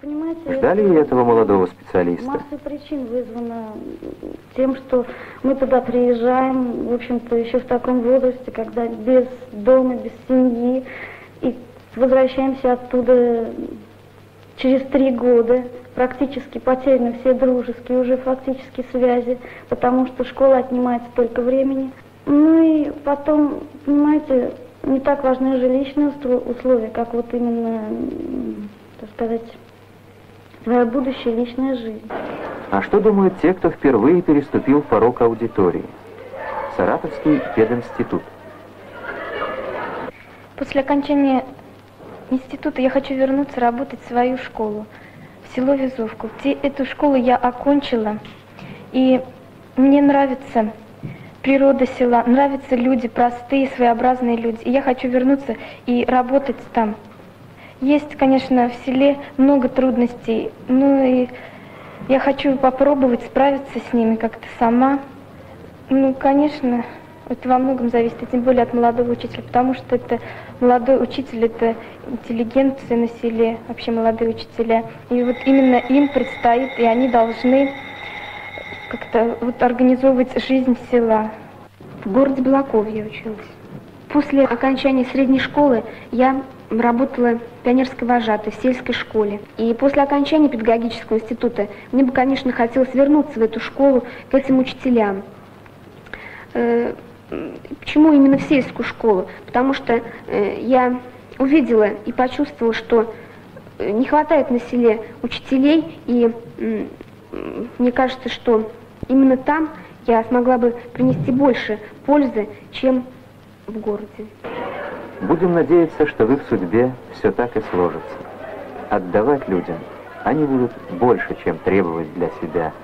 Понимаете, Ждали ли этого молодого специалиста? Масса причин вызвана тем, что мы туда приезжаем, в общем-то, еще в таком возрасте, когда без дома, без семьи, и возвращаемся оттуда через три года, практически потеряны все дружеские уже фактически связи, потому что школа отнимает столько времени. Ну и потом, понимаете, не так важны жилищные условия, как вот именно, так сказать, твоя будущая личная жизнь. А что думают те, кто впервые переступил порог аудитории? Саратовский пединститут. После окончания института я хочу вернуться работать в свою школу, в село Везовку. Где эту школу я окончила, и мне нравится природа села, нравятся люди, простые, своеобразные люди. И я хочу вернуться и работать там. Есть, конечно, в селе много трудностей, но и я хочу попробовать справиться с ними как-то сама. Ну, конечно, это во многом зависит, тем более от молодого учителя, потому что это молодой учитель, это интеллигенция на селе, вообще молодые учителя. И вот именно им предстоит, и они должны как-то вот организовывать жизнь села. В городе Балакове я училась. После окончания средней школы я работала пионерской вожатой в сельской школе. И после окончания педагогического института мне бы, конечно, хотелось вернуться в эту школу к этим учителям. Э, Почему именно в сельскую школу? Потому что э, я увидела и почувствовала, что э, не хватает на селе учителей, и мне кажется, что именно там я смогла бы принести больше пользы, чем в городе. Будем надеяться, что в их судьбе все так и сложится. Отдавать людям они будут больше, чем требовать для себя –